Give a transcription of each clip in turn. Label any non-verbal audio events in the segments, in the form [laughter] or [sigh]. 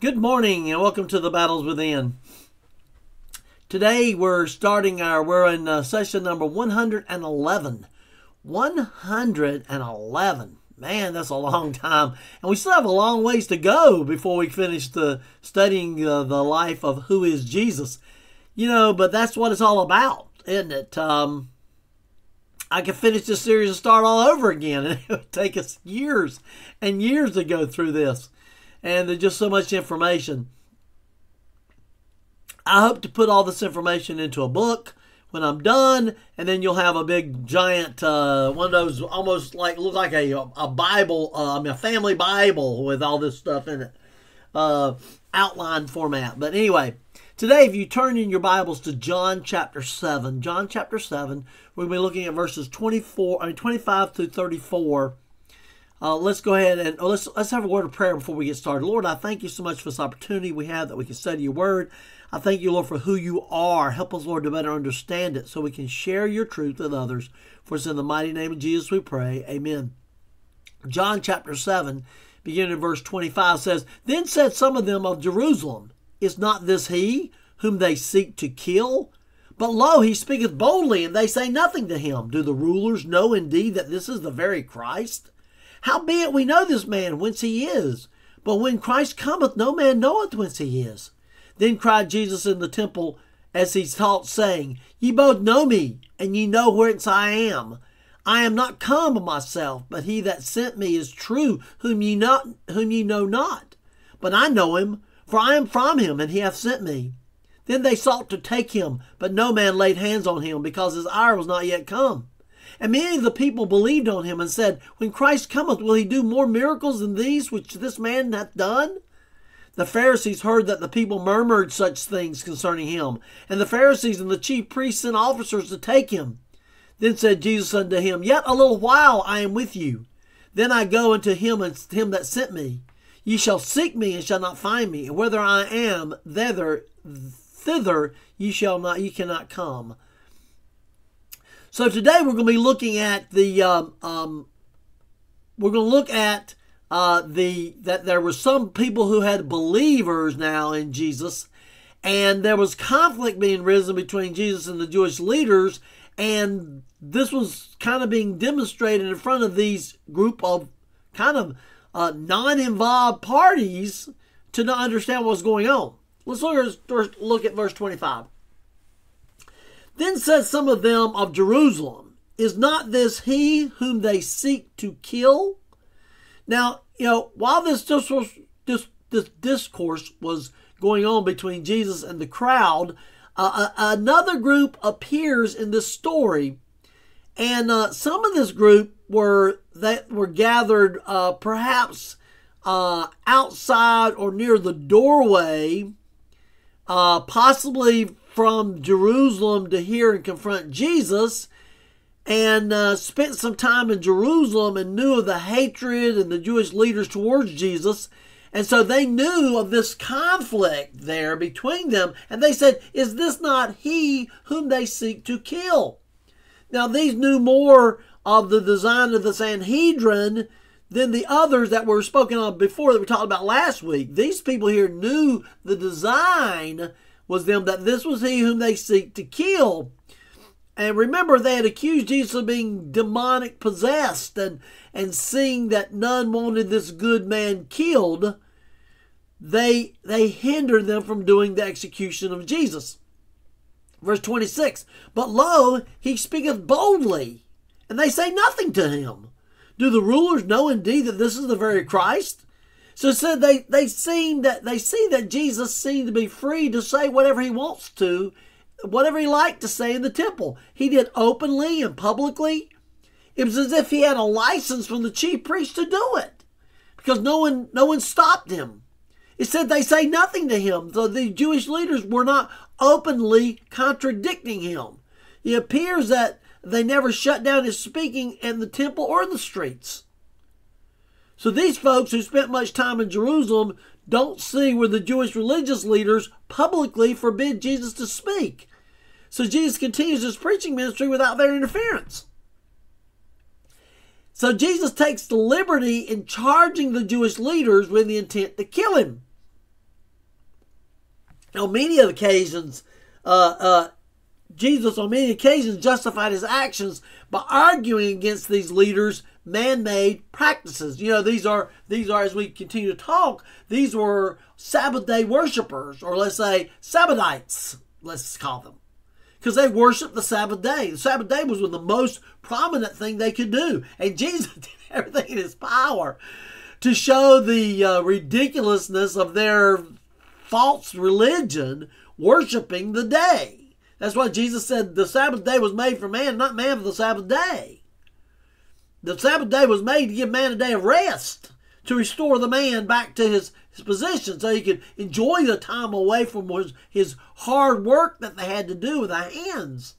Good morning and welcome to the Battle Is Within. Today we're starting our, we're in uh, session number 111. 111. Man, that's a long time. And we still have a long ways to go before we finish the studying uh, the life of who is Jesus. You know, but that's what it's all about, isn't it? Um, I could finish this series and start all over again, and [laughs] it would take us years and years to go through this and there's just so much information. I hope to put all this information into a book when I'm done, and then you'll have a big giant uh, one of those almost like look like a a Bible, uh, I mean a family Bible with all this stuff in it, uh, outline format. But anyway, today if you turn in your Bibles to John chapter seven, John chapter seven, to be looking at verses 24, I mean 25 through 34 uh, let's go ahead and oh, let's let's have a word of prayer before we get started. Lord, I thank you so much for this opportunity we have that we can study your word. I thank you, Lord, for who you are. Help us, Lord, to better understand it so we can share your truth with others. For it's in the mighty name of Jesus we pray. Amen. John chapter 7, beginning in verse 25, says, Then said some of them of Jerusalem, Is not this he whom they seek to kill? But lo, he speaketh boldly, and they say nothing to him. Do the rulers know indeed that this is the very Christ? Howbeit we know this man whence he is. But when Christ cometh, no man knoweth whence he is. Then cried Jesus in the temple as he taught, saying, Ye both know me, and ye know whence I am. I am not come of myself, but he that sent me is true, whom ye not whom ye know not. But I know him, for I am from him, and he hath sent me. Then they sought to take him, but no man laid hands on him, because his hour was not yet come. And many of the people believed on him and said, When Christ cometh, will he do more miracles than these which this man hath done? The Pharisees heard that the people murmured such things concerning him. And the Pharisees and the chief priests and officers to take him. Then said Jesus unto him, Yet a little while I am with you. Then I go unto him and him that sent me. Ye shall seek me and shall not find me. And whither I am, thither, thither ye shall not, ye cannot come. So today we're going to be looking at the um, um, we're going to look at uh, the that there were some people who had believers now in Jesus, and there was conflict being risen between Jesus and the Jewish leaders, and this was kind of being demonstrated in front of these group of kind of uh, non-involved parties to not understand what's going on. Let's look at, look at verse 25. Then said some of them of Jerusalem, Is not this he whom they seek to kill? Now, you know, while this discourse, this, this discourse was going on between Jesus and the crowd, uh, another group appears in this story, and uh, some of this group were that were gathered uh, perhaps uh, outside or near the doorway, uh, possibly from Jerusalem to here and confront Jesus and uh, spent some time in Jerusalem and knew of the hatred and the Jewish leaders towards Jesus. And so they knew of this conflict there between them. And they said, Is this not he whom they seek to kill? Now, these knew more of the design of the Sanhedrin than the others that were spoken of before that we talked about last week. These people here knew the design was them that this was he whom they seek to kill. And remember, they had accused Jesus of being demonic possessed, and, and seeing that none wanted this good man killed, they, they hindered them from doing the execution of Jesus. Verse 26 But lo, he speaketh boldly, and they say nothing to him. Do the rulers know indeed that this is the very Christ? So said they, they seem that they see that Jesus seemed to be free to say whatever he wants to, whatever he liked to say in the temple. He did openly and publicly. It was as if he had a license from the chief priest to do it. Because no one no one stopped him. It said they say nothing to him. So the Jewish leaders were not openly contradicting him. It appears that they never shut down his speaking in the temple or in the streets. So these folks who spent much time in Jerusalem don't see where the Jewish religious leaders publicly forbid Jesus to speak. So Jesus continues his preaching ministry without their interference. So Jesus takes the liberty in charging the Jewish leaders with the intent to kill him. on many occasions, uh, uh, Jesus on many occasions justified his actions by arguing against these leaders' man-made practices. You know, these are these are as we continue to talk, these were Sabbath day worshipers, or let's say Sabbathites, let's call them. Because they worshiped the Sabbath day. The Sabbath day was the most prominent thing they could do. And [laughs] Jesus did everything in his power to show the uh, ridiculousness of their false religion worshiping the day. That's why Jesus said the Sabbath day was made for man, not man for the Sabbath day. The Sabbath day was made to give man a day of rest, to restore the man back to his, his position so he could enjoy the time away from his, his hard work that they had to do with their hands.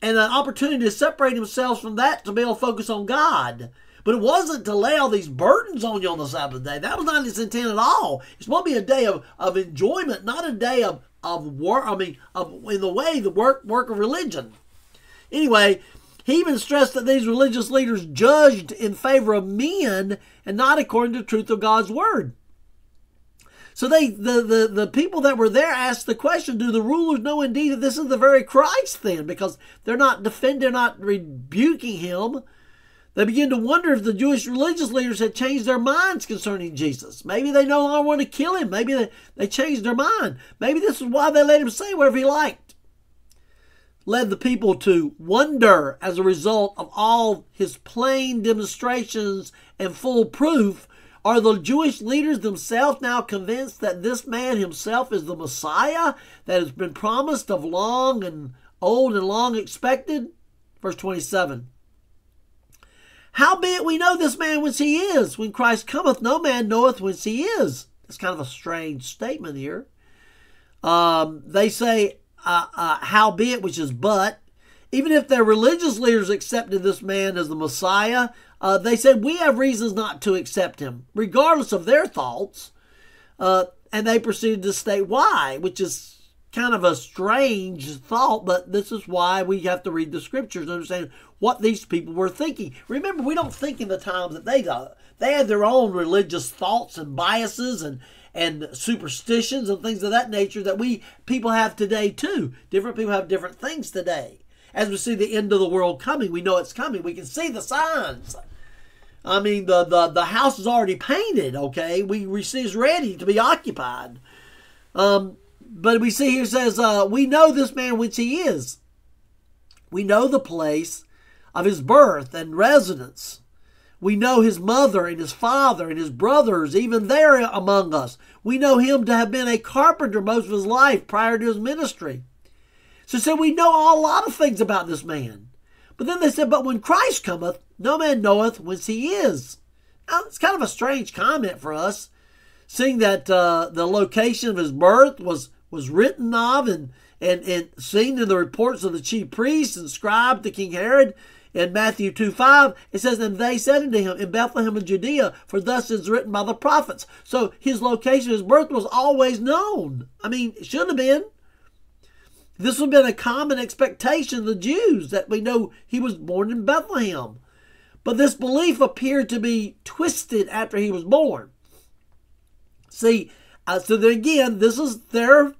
And an opportunity to separate themselves from that to be able to focus on God. But it wasn't to lay all these burdens on you on the Sabbath day. That was not its intent at all. It's supposed to be a day of, of enjoyment, not a day of, of work. I mean, of, in the way the work work of religion. Anyway, he even stressed that these religious leaders judged in favor of men and not according to the truth of God's word. So they the, the, the people that were there asked the question, do the rulers know indeed that this is the very Christ then? Because they're not defending, they're not rebuking him. They begin to wonder if the Jewish religious leaders had changed their minds concerning Jesus. Maybe they no longer want to kill him. Maybe they, they changed their mind. Maybe this is why they let him say whatever he liked. Led the people to wonder as a result of all his plain demonstrations and full proof. Are the Jewish leaders themselves now convinced that this man himself is the Messiah that has been promised of long and old and long expected? Verse 27. Howbeit we know this man whence he is. When Christ cometh, no man knoweth whence he is. It's kind of a strange statement here. Um, they say, uh, uh, howbeit, which is but. Even if their religious leaders accepted this man as the Messiah, uh, they said, we have reasons not to accept him, regardless of their thoughts. Uh, and they proceeded to state why, which is kind of a strange thought, but this is why we have to read the scriptures and understand what these people were thinking. Remember, we don't think in the times that they do. They had their own religious thoughts and biases and and superstitions and things of that nature that we people have today too. Different people have different things today. As we see the end of the world coming, we know it's coming. We can see the signs. I mean, the the, the house is already painted. Okay, we, we see it's ready to be occupied. Um, but we see here says, uh, we know this man which he is. We know the place of his birth and residence. We know his mother and his father and his brothers, even there among us. We know him to have been a carpenter most of his life prior to his ministry. So said we know a lot of things about this man. But then they said, But when Christ cometh, no man knoweth whence he is. Now, it's kind of a strange comment for us, seeing that uh, the location of his birth was was written of and, and, and seen in the reports of the chief priests and scribes to King Herod in Matthew 2 5, it says, And they said unto him, In Bethlehem of Judea, for thus is written by the prophets. So his location, his birth was always known. I mean, it should have been. This would have been a common expectation of the Jews that we know he was born in Bethlehem. But this belief appeared to be twisted after he was born. See, uh, so then again, this is their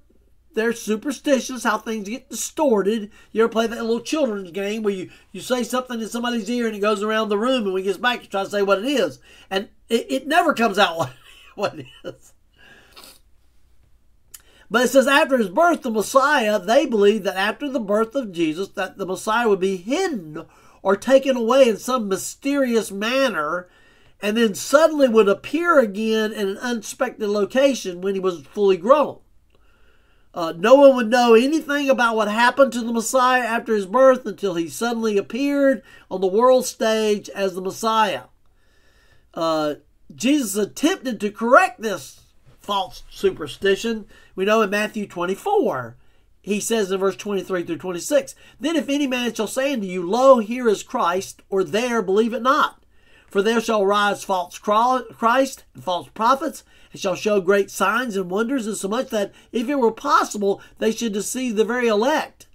their superstitious how things get distorted. You ever play that little children's game where you, you say something in somebody's ear and it goes around the room and when he gets back you try to say what it is. And it, it never comes out [laughs] what, what it is. But it says after his birth, the Messiah, they believed that after the birth of Jesus, that the Messiah would be hidden or taken away in some mysterious manner and then suddenly would appear again in an unexpected location when he was fully grown. Uh, no one would know anything about what happened to the Messiah after his birth until he suddenly appeared on the world stage as the Messiah. Uh, Jesus attempted to correct this false superstition. We know in Matthew 24, he says in verse 23 through 26, Then if any man shall say unto you, Lo, here is Christ, or there, believe it not. For there shall rise false Christ and false prophets, and shall show great signs and wonders, insomuch that if it were possible, they should deceive the very elect.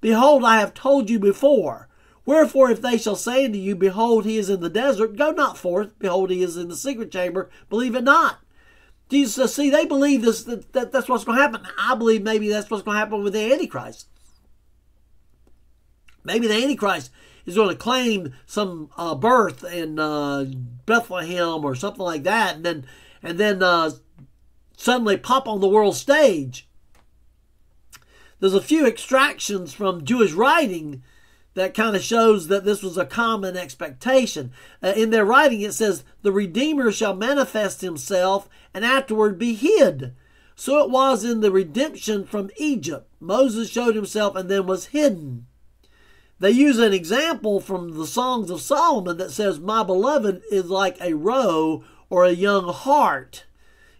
Behold, I have told you before. Wherefore, if they shall say unto you, Behold, he is in the desert, go not forth. Behold, he is in the secret chamber. Believe it not. Jesus says, see, they believe this that, that that's what's going to happen. I believe maybe that's what's going to happen with the Antichrist. Maybe the Antichrist is going to claim some uh, birth in uh, Bethlehem or something like that, and then and then uh, suddenly pop on the world stage. There's a few extractions from Jewish writing that kind of shows that this was a common expectation. Uh, in their writing, it says, The Redeemer shall manifest himself and afterward be hid. So it was in the redemption from Egypt. Moses showed himself and then was hidden. They use an example from the Songs of Solomon that says, My beloved is like a roe or a young hart.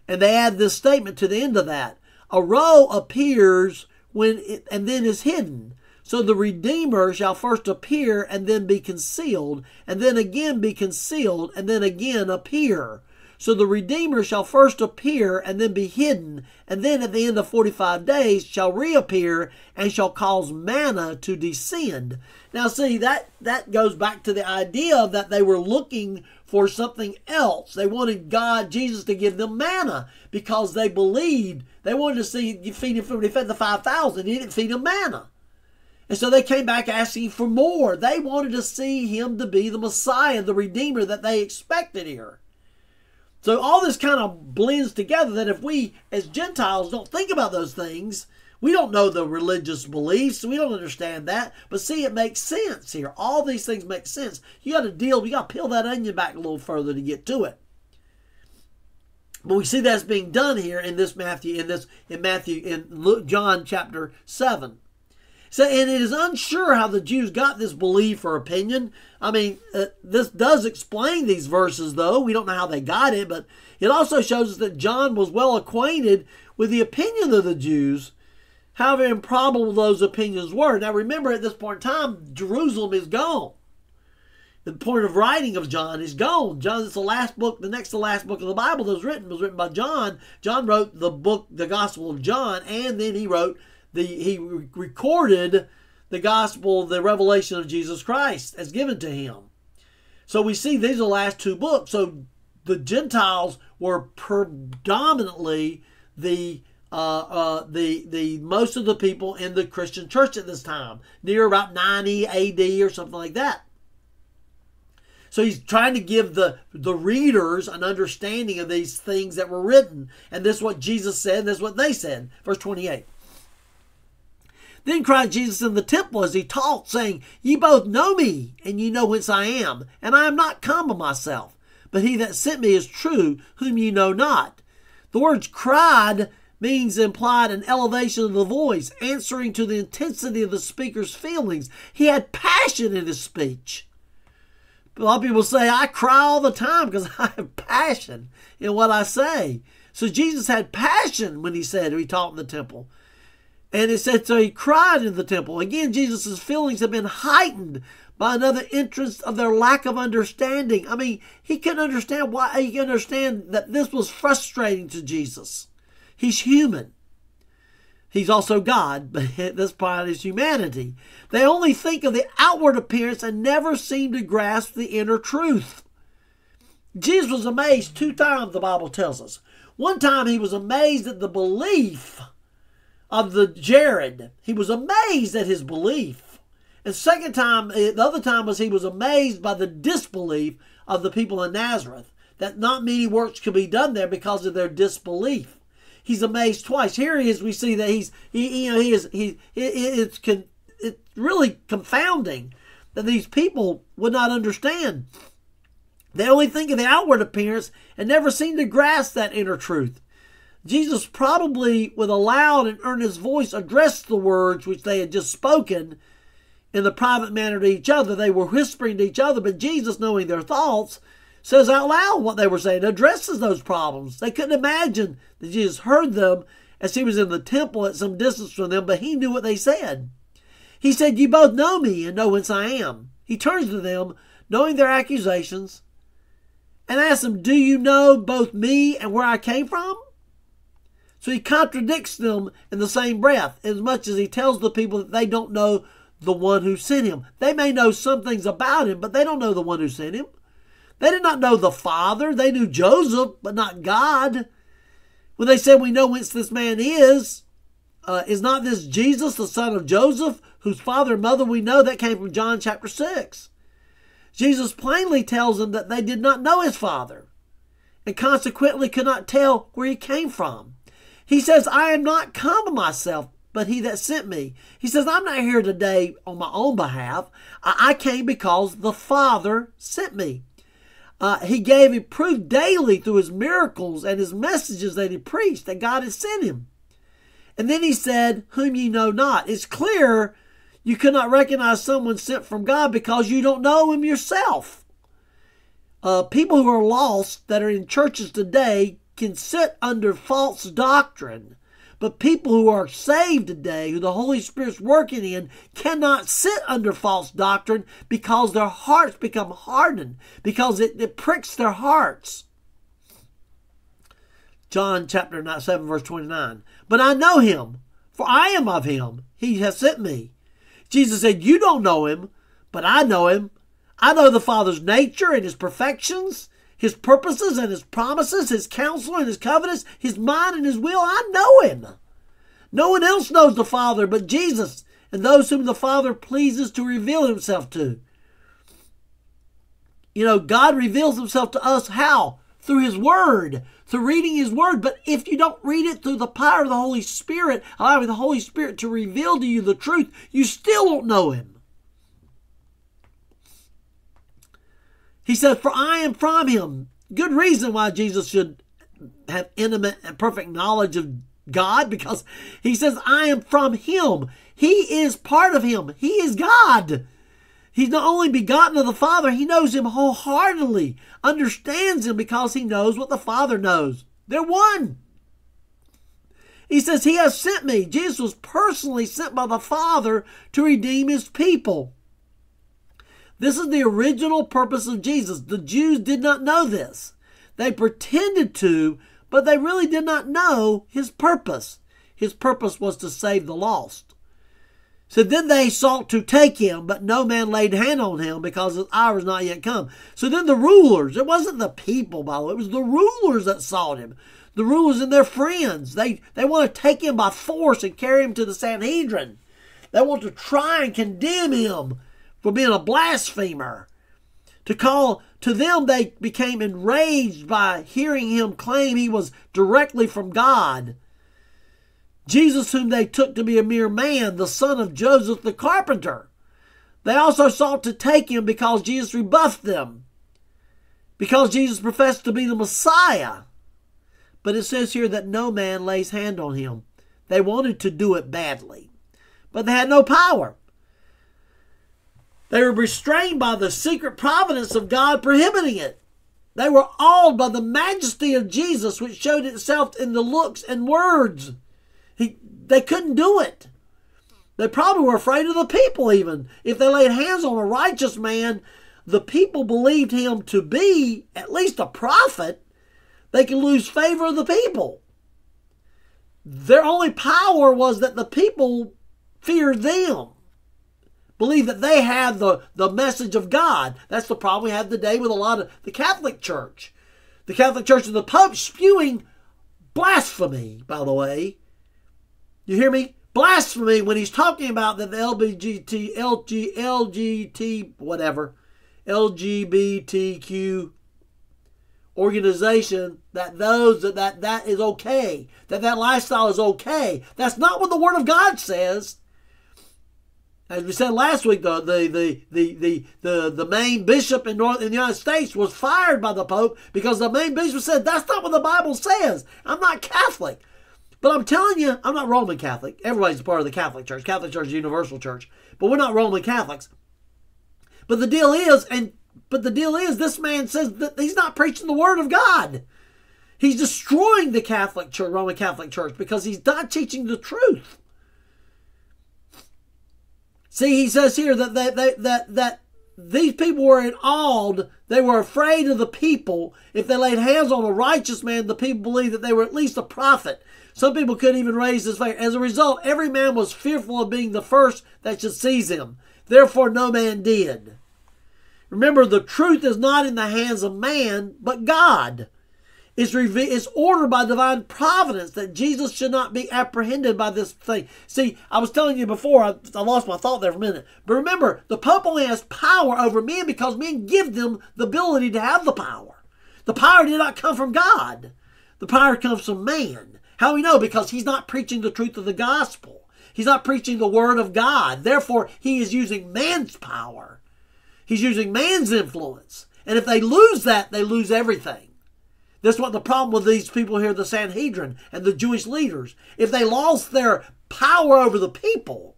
And they add this statement to the end of that. A roe appears when it, and then is hidden. So the Redeemer shall first appear and then be concealed, and then again be concealed, and then again appear. So the Redeemer shall first appear and then be hidden, and then at the end of 45 days shall reappear and shall cause manna to descend. Now, see, that, that goes back to the idea that they were looking for something else. They wanted God, Jesus, to give them manna because they believed they wanted to see feed him when he fed the 5,000. He didn't feed them manna. And so they came back asking for more. They wanted to see him to be the Messiah, the Redeemer that they expected here. So all this kind of blends together that if we as Gentiles don't think about those things, we don't know the religious beliefs, we don't understand that. But see, it makes sense here. All these things make sense. You got to deal, you got to peel that onion back a little further to get to it. But we see that's being done here in this Matthew, in this in Matthew, in Luke, John chapter seven. So, and it is unsure how the Jews got this belief or opinion. I mean, uh, this does explain these verses, though. We don't know how they got it, but it also shows us that John was well acquainted with the opinion of the Jews, however improbable those opinions were. Now, remember, at this point in time, Jerusalem is gone. The point of writing of John is gone. John is the last book, the next to last book of the Bible that was written was written by John. John wrote the book, the Gospel of John, and then he wrote the he recorded the gospel, the revelation of Jesus Christ as given to him. So we see these are the last two books. So the Gentiles were predominantly the uh, uh, the the most of the people in the Christian church at this time, near about 90 AD or something like that. So he's trying to give the, the readers an understanding of these things that were written. And this is what Jesus said, and this is what they said. Verse 28. Then cried Jesus in the temple as he taught, saying, Ye both know me, and ye know whence I am, and I am not come of myself, but he that sent me is true, whom ye know not. The words cried means implied an elevation of the voice, answering to the intensity of the speaker's feelings. He had passion in his speech. A lot of people say, I cry all the time because [laughs] I have passion in what I say. So Jesus had passion when he said, he taught in the temple. And it said, so he cried in the temple. Again, Jesus' feelings have been heightened by another entrance of their lack of understanding. I mean, he couldn't understand why, he could understand that this was frustrating to Jesus. He's human. He's also God, but [laughs] this part is humanity. They only think of the outward appearance and never seem to grasp the inner truth. Jesus was amazed two times, the Bible tells us. One time he was amazed at the belief of the Jared. He was amazed at his belief. And second time, eh, the other time was he was amazed by the disbelief of the people in Nazareth. That not many works could be done there because of their disbelief. He's amazed twice. Here he is. We see that he's he you know he is he it's con, it's really confounding that these people would not understand. They only think of the outward appearance and never seem to grasp that inner truth. Jesus probably, with a loud and earnest voice, addressed the words which they had just spoken in the private manner to each other. They were whispering to each other, but Jesus, knowing their thoughts, says out loud what they were saying, addresses those problems. They couldn't imagine that Jesus heard them as he was in the temple at some distance from them, but he knew what they said. He said, You both know me and know whence I am. He turns to them, knowing their accusations, and asks them, Do you know both me and where I came from? So he contradicts them in the same breath, as much as he tells the people that they don't know the one who sent him. They may know some things about him, but they don't know the one who sent him. They did not know the Father. They knew Joseph, but not God. when they said, We know whence this man is, uh, is not this Jesus, the son of Joseph, whose father and mother we know? That came from John chapter 6. Jesus plainly tells them that they did not know his father and consequently could not tell where he came from. He says, I am not come of myself, but he that sent me. He says, I'm not here today on my own behalf. I, came because the Father sent me. Uh, he gave him proof daily through his miracles and his messages that he preached that God had sent him. And then he said, Whom ye know not. It's clear you cannot recognize someone sent from God because you don't know him yourself. Uh, people who are lost that are in churches today can sit under false doctrine but people who are saved today, who the Holy Spirit's working in, cannot sit under false doctrine because their hearts become hardened, because it, it pricks their hearts. John chapter 7, verse 29. But I know him, for I am of him. He has sent me. Jesus said, You don't know him, but I know him. I know the Father's nature and his perfections his purposes and his promises, his counsel and his covenants, his mind and his will. I know him. No one else knows the Father but Jesus and those whom the Father pleases to reveal himself to. You know, God reveals himself to us how? Through his word, through reading his word. But if you don't read it through the power of the Holy Spirit, allowing the Holy Spirit to reveal to you the truth, you still won't know him. He said, For I am from him. Good reason why Jesus should have intimate and perfect knowledge of God because he says, I am from him. He is part of him. He is God. He's not only begotten of the Father, he knows him wholeheartedly, understands him because he knows what the Father knows. They're one. He says, He has sent me. Jesus was personally sent by the Father to redeem his people. This is the original purpose of Jesus. The Jews did not know this. They pretended to, but they really did not know his purpose. His purpose was to save the lost. So then they sought to take him, but no man laid hand on him because his hour was not yet come. So then the rulers, it wasn't the people, by the way, it was the rulers that sought him. The rulers and their friends. They, they want to take him by force and carry him to the Sanhedrin. They want to try and condemn him for being a blasphemer. To call to them, they became enraged by hearing him claim he was directly from God. Jesus, whom they took to be a mere man, the son of Joseph the carpenter. They also sought to take him because Jesus rebuffed them, because Jesus professed to be the Messiah. But it says here that no man lays hand on him. They wanted to do it badly, but they had no power. They were restrained by the secret providence of God prohibiting it. They were awed by the majesty of Jesus, which showed itself in the looks and words. He, they couldn't do it. They probably were afraid of the people, even. If they laid hands on a righteous man, the people believed him to be at least a prophet. They could lose favor of the people. Their only power was that the people feared them believe that they have the, the message of God. That's the problem we have today with a lot of the Catholic Church. The Catholic Church and the Pope spewing blasphemy, by the way. You hear me? Blasphemy when he's talking about that the LBGT, LG, LGT, whatever, LGBTQ organization that those that, that that is okay that that lifestyle is okay that's not what the word of god says as we said last week, the the the the the, the, the main bishop in North in the United States was fired by the Pope because the main bishop said that's not what the Bible says. I'm not Catholic. But I'm telling you, I'm not Roman Catholic. Everybody's a part of the Catholic Church. Catholic Church is universal church. But we're not Roman Catholics. But the deal is, and but the deal is this man says that he's not preaching the word of God. He's destroying the Catholic Church, Roman Catholic Church, because he's not teaching the truth. See, he says here that they, they, that that these people were in awed. They were afraid of the people. If they laid hands on a righteous man, the people believed that they were at least a prophet. Some people couldn't even raise his finger. As a result, every man was fearful of being the first that should seize him. Therefore, no man did. Remember, the truth is not in the hands of man, but God. It's, reve- it's ordered by divine providence that Jesus should not be apprehended by this thing. See, I was telling you before, I, I lost my thought there for a minute. But remember, the Pope only has power over men because men give them the ability to have the power. The power did not come from God, the power comes from man. How we know? Because he's not preaching the truth of the gospel. He's not preaching the word of God. Therefore, he is using man's power. He's using man's influence. And if they lose that, they lose everything. That's what the problem with these people here, the Sanhedrin and the Jewish leaders. If they lost their power over the people,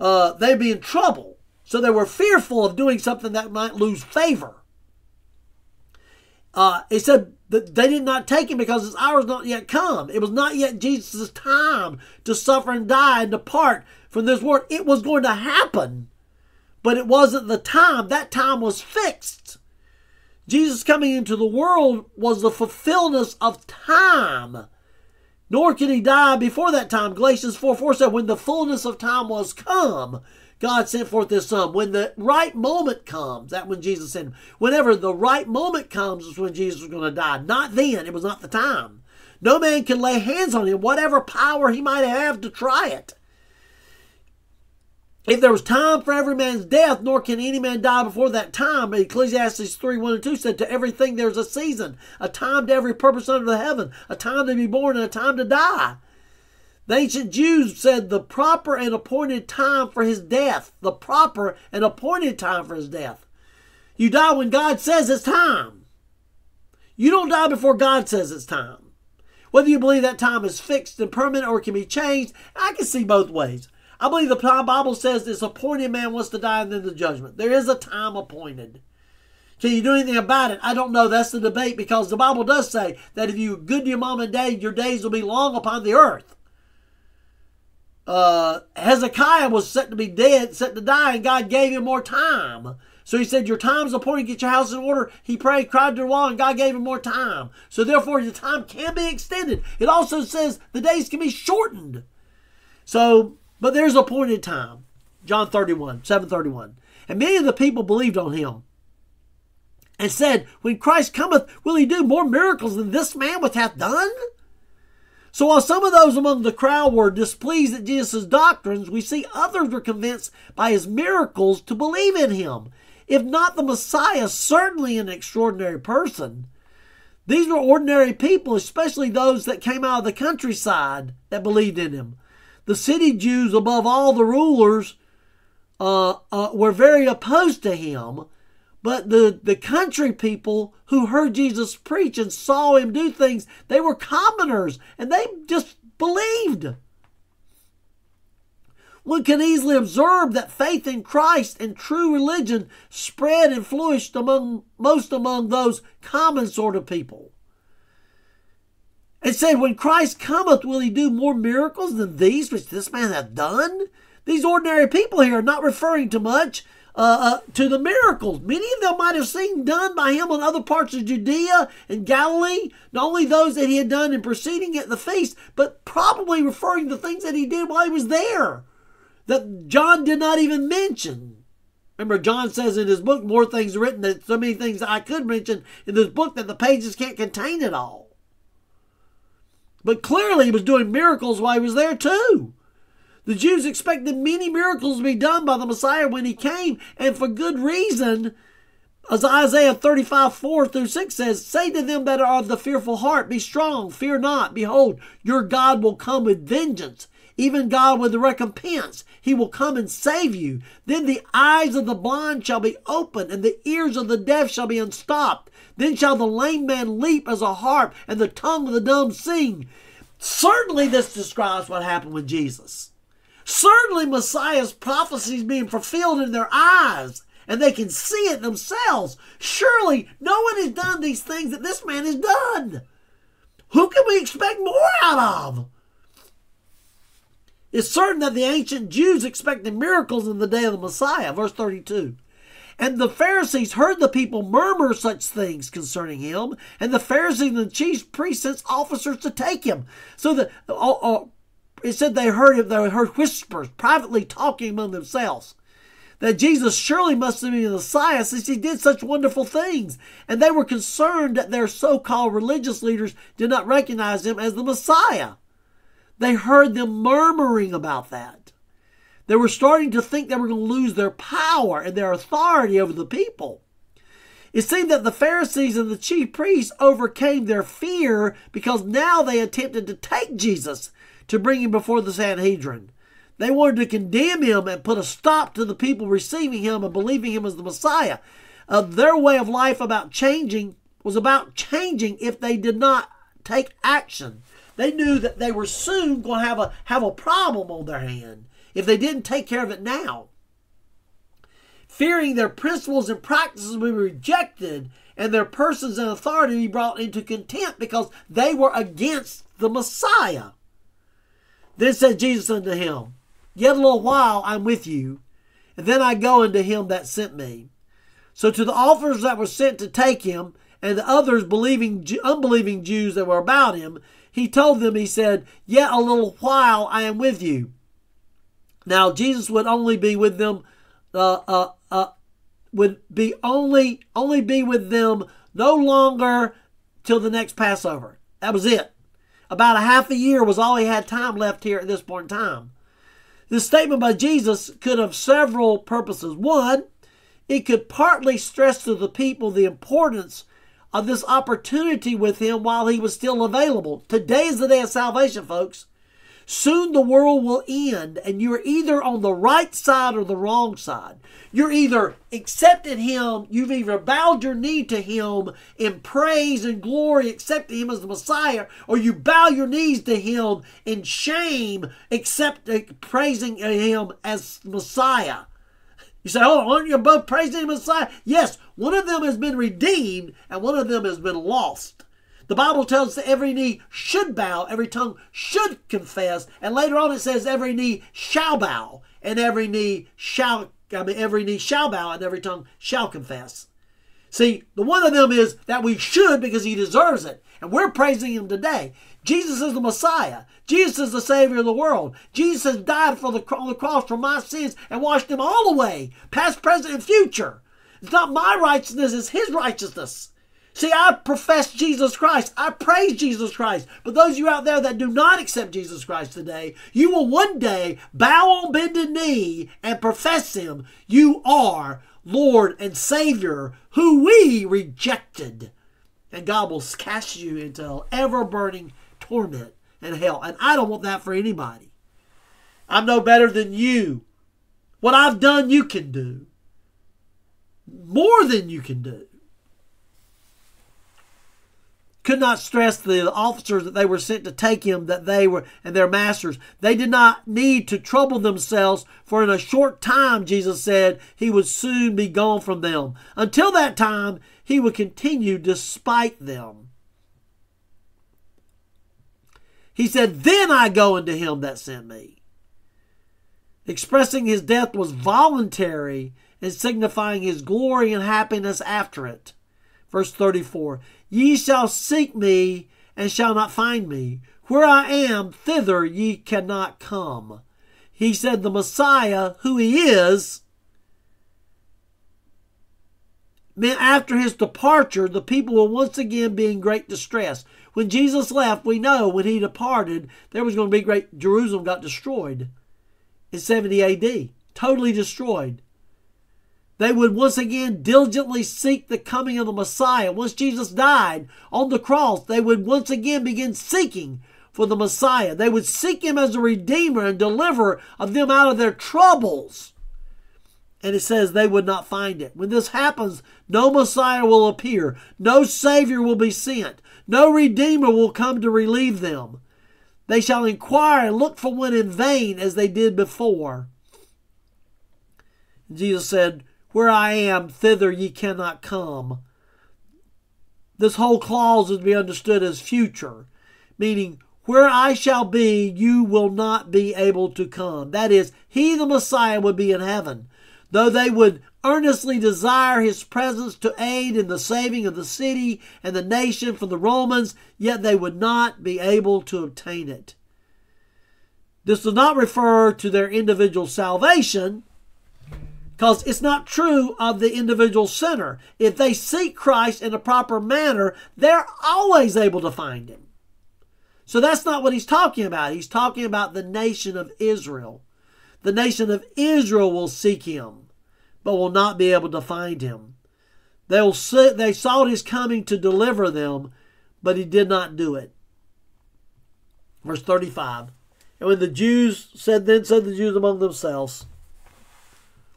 uh, they'd be in trouble. So they were fearful of doing something that might lose favor. Uh, it said that they did not take him because his hour was not yet come. It was not yet Jesus' time to suffer and die and depart from this world. It was going to happen, but it wasn't the time. That time was fixed. Jesus coming into the world was the fulfillment of time. Nor can he die before that time. Galatians 4 4 said, When the fullness of time was come, God sent forth his son. When the right moment comes, that when Jesus him. Whenever the right moment comes is when Jesus was going to die. Not then. It was not the time. No man can lay hands on him, whatever power he might have to try it. If there was time for every man's death, nor can any man die before that time. Ecclesiastes 3 1 and 2 said, To everything there's a season, a time to every purpose under the heaven, a time to be born and a time to die. The ancient Jews said the proper and appointed time for his death, the proper and appointed time for his death. You die when God says it's time. You don't die before God says it's time. Whether you believe that time is fixed and permanent or can be changed, I can see both ways. I believe the Bible says this appointed man wants to die and then the judgment. There is a time appointed. Can you do anything about it? I don't know. That's the debate because the Bible does say that if you good to your mom and dad, your days will be long upon the earth. Uh, Hezekiah was set to be dead, set to die, and God gave him more time. So he said, Your time's appointed, get your house in order. He prayed, cried to the wall, and God gave him more time. So therefore, the time can be extended. It also says the days can be shortened. So but there's a point in time. John 31, 731. And many of the people believed on him and said, When Christ cometh, will he do more miracles than this man which hath done? So while some of those among the crowd were displeased at Jesus' doctrines, we see others were convinced by his miracles to believe in him. If not the Messiah, certainly an extraordinary person. These were ordinary people, especially those that came out of the countryside that believed in him the city Jews, above all the rulers, uh, uh, were very opposed to him. But the, the country people who heard Jesus preach and saw him do things, they were commoners and they just believed. One can easily observe that faith in Christ and true religion spread and flourished among most among those common sort of people. It said, When Christ cometh, will he do more miracles than these which this man hath done? These ordinary people here are not referring to much uh, uh, to the miracles. Many of them might have seen done by him in other parts of Judea and Galilee, not only those that he had done in preceding at the feast, but probably referring to things that he did while he was there that John did not even mention. Remember, John says in his book, more things written than so many things I could mention in this book that the pages can't contain it all. But clearly he was doing miracles while he was there too. The Jews expected many miracles to be done by the Messiah when he came, and for good reason. As Isaiah 35, 4 through 6 says, Say to them that are of the fearful heart, Be strong, fear not. Behold, your God will come with vengeance, even God with recompense. He will come and save you. Then the eyes of the blind shall be opened, and the ears of the deaf shall be unstopped. Then shall the lame man leap as a harp, and the tongue of the dumb sing. Certainly, this describes what happened with Jesus. Certainly, Messiah's prophecies being fulfilled in their eyes, and they can see it themselves. Surely, no one has done these things that this man has done. Who can we expect more out of? It's certain that the ancient Jews expected miracles in the day of the Messiah. Verse 32. And the Pharisees heard the people murmur such things concerning him, and the Pharisees and the chief priests sent officers to take him. So the uh, uh, it said they heard they heard whispers privately talking among themselves. that Jesus surely must have been the Messiah since he did such wonderful things. And they were concerned that their so called religious leaders did not recognize him as the Messiah. They heard them murmuring about that. They were starting to think they were going to lose their power and their authority over the people. It seemed that the Pharisees and the chief priests overcame their fear because now they attempted to take Jesus to bring him before the Sanhedrin. They wanted to condemn him and put a stop to the people receiving him and believing him as the Messiah. Uh, their way of life about changing was about changing if they did not take action. They knew that they were soon going to have a have a problem on their hand if they didn't take care of it now. Fearing their principles and practices would be rejected and their persons and authority be brought into contempt because they were against the Messiah. Then said Jesus unto him, Yet a little while I'm with you, and then I go unto him that sent me. So to the officers that were sent to take him, and the others believing unbelieving Jews that were about him, he told them, he said, Yet a little while I am with you. Now Jesus would only be with them, uh, uh, uh, would be only only be with them no longer till the next Passover. That was it. About a half a year was all he had time left here at this point in time. This statement by Jesus could have several purposes. One, it could partly stress to the people the importance of this opportunity with him while he was still available. Today is the day of salvation, folks. Soon the world will end, and you're either on the right side or the wrong side. You're either accepted Him, you've either bowed your knee to Him in praise and glory, accepting Him as the Messiah, or you bow your knees to Him in shame, accept, praising Him as Messiah. You say, oh, aren't you both praising as Messiah? Yes, one of them has been redeemed, and one of them has been lost. The Bible tells us that every knee should bow, every tongue should confess, and later on it says every knee shall bow, and every knee shall I mean every knee shall bow and every tongue shall confess. See, the one of them is that we should because he deserves it. And we're praising him today. Jesus is the Messiah. Jesus is the Savior of the world. Jesus has died for the, on the cross for my sins and washed them all away, past, present, and future. It's not my righteousness, it's his righteousness. See, I profess Jesus Christ. I praise Jesus Christ. But those of you out there that do not accept Jesus Christ today, you will one day bow on bended knee and profess Him. You are Lord and Savior who we rejected. And God will cast you into ever burning torment and hell. And I don't want that for anybody. I'm no better than you. What I've done, you can do. More than you can do could not stress the officers that they were sent to take him that they were and their masters. They did not need to trouble themselves for in a short time jesus said he would soon be gone from them. Until that time he would continue despite them. He said then i go unto him that sent me. Expressing his death was voluntary and signifying his glory and happiness after it verse 34 Ye shall seek me and shall not find me. Where I am, thither ye cannot come. He said, The Messiah, who he is, meant after his departure, the people will once again be in great distress. When Jesus left, we know when he departed, there was going to be great, Jerusalem got destroyed in 70 AD, totally destroyed. They would once again diligently seek the coming of the Messiah. Once Jesus died on the cross, they would once again begin seeking for the Messiah. They would seek him as a redeemer and deliverer of them out of their troubles. And it says they would not find it. When this happens, no Messiah will appear, no Savior will be sent, no Redeemer will come to relieve them. They shall inquire and look for one in vain as they did before. Jesus said, where I am, thither ye cannot come. This whole clause is to be understood as future, meaning, where I shall be, you will not be able to come. That is, he, the Messiah, would be in heaven. Though they would earnestly desire his presence to aid in the saving of the city and the nation from the Romans, yet they would not be able to obtain it. This does not refer to their individual salvation, Because it's not true of the individual sinner. If they seek Christ in a proper manner, they're always able to find him. So that's not what he's talking about. He's talking about the nation of Israel. The nation of Israel will seek him, but will not be able to find him. They'll see, they sought his coming to deliver them, but he did not do it. Verse 35. And when the Jews said, then said the Jews among themselves,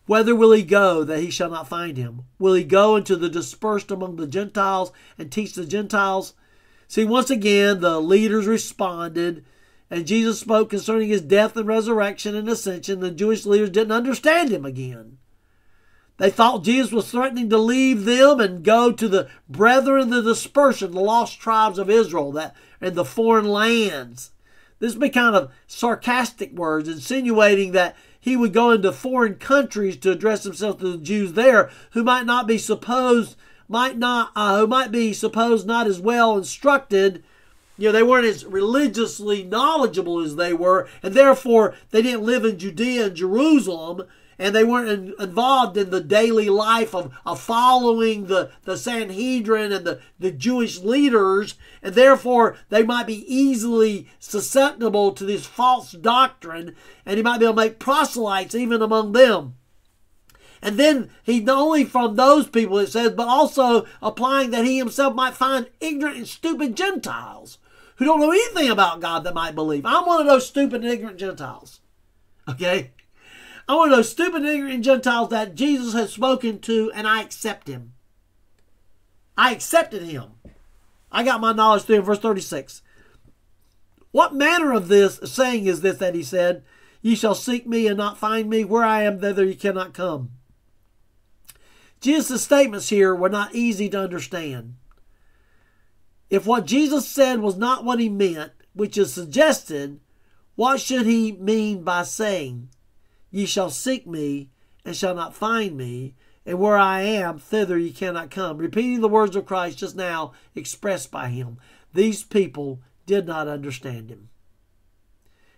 Whither will he go that he shall not find him? Will he go into the dispersed among the Gentiles and teach the Gentiles? See, once again, the leaders responded, and Jesus spoke concerning his death and resurrection and ascension. The Jewish leaders didn't understand him again. They thought Jesus was threatening to leave them and go to the brethren, the dispersion, the lost tribes of Israel that in the foreign lands. This would be kind of sarcastic words, insinuating that he would go into foreign countries to address himself to the Jews there who might not be supposed might not uh, who might be supposed not as well instructed. You know they weren't as religiously knowledgeable as they were and therefore they didn't live in judea and jerusalem and they weren't in, involved in the daily life of, of following the, the sanhedrin and the, the jewish leaders and therefore they might be easily susceptible to this false doctrine and he might be able to make proselytes even among them and then he not only from those people, it says, but also applying that he himself might find ignorant and stupid Gentiles who don't know anything about God that might believe. I'm one of those stupid and ignorant Gentiles. Okay? I'm one of those stupid ignorant Gentiles that Jesus has spoken to, and I accept him. I accepted him. I got my knowledge through him. Verse 36. What manner of this saying is this that he said, Ye shall seek me and not find me. Where I am, thither ye cannot come. Jesus' statements here were not easy to understand. If what Jesus said was not what he meant, which is suggested, what should he mean by saying, Ye shall seek me and shall not find me, and where I am, thither ye cannot come? Repeating the words of Christ just now expressed by him. These people did not understand him.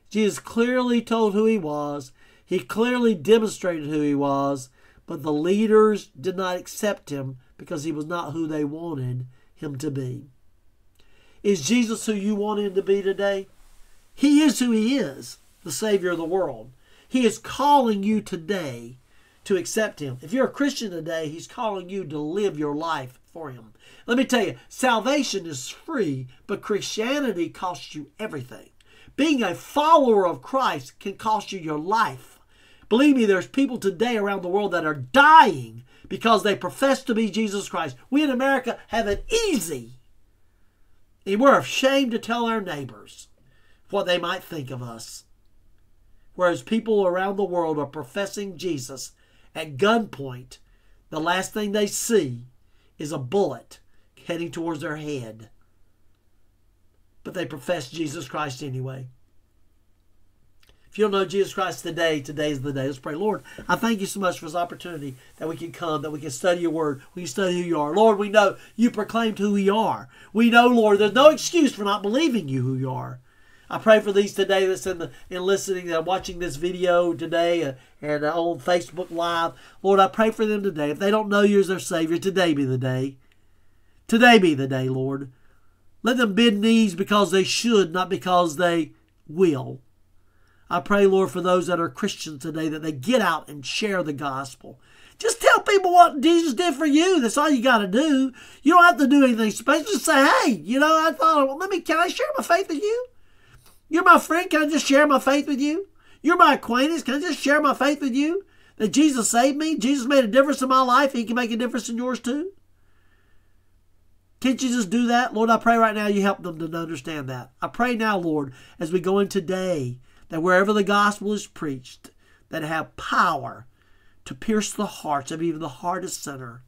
Jesus clearly told who he was, he clearly demonstrated who he was, but the leaders did not accept him because he was not who they wanted him to be. Is Jesus who you want him to be today? He is who he is, the Savior of the world. He is calling you today to accept him. If you're a Christian today, he's calling you to live your life for him. Let me tell you, salvation is free, but Christianity costs you everything. Being a follower of Christ can cost you your life. Believe me, there's people today around the world that are dying because they profess to be Jesus Christ. We in America have it easy. And we're ashamed to tell our neighbors what they might think of us. Whereas people around the world are professing Jesus at gunpoint, the last thing they see is a bullet heading towards their head. But they profess Jesus Christ anyway. If you don't know Jesus Christ today, today is the day. Let's pray. Lord, I thank you so much for this opportunity that we can come, that we can study your word, we can study who you are. Lord, we know you proclaimed who you are. We know, Lord, there's no excuse for not believing you who you are. I pray for these today that's in, the, in listening, uh, watching this video today uh, and uh, on Facebook Live. Lord, I pray for them today. If they don't know you as their Savior, today be the day. Today be the day, Lord. Let them bend knees because they should, not because they will. I pray, Lord, for those that are Christians today that they get out and share the gospel. Just tell people what Jesus did for you. That's all you got to do. You don't have to do anything special. Just say, hey, you know, I thought, well, let me, can I share my faith with you? You're my friend. Can I just share my faith with you? You're my acquaintance. Can I just share my faith with you? That Jesus saved me. Jesus made a difference in my life. He can make a difference in yours too. Can't you just do that? Lord, I pray right now you help them to understand that. I pray now, Lord, as we go in today, that wherever the gospel is preached, that have power to pierce the hearts of even the hardest sinner.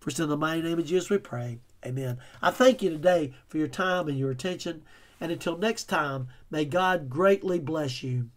For in the mighty name of Jesus we pray. Amen. I thank you today for your time and your attention. And until next time, may God greatly bless you.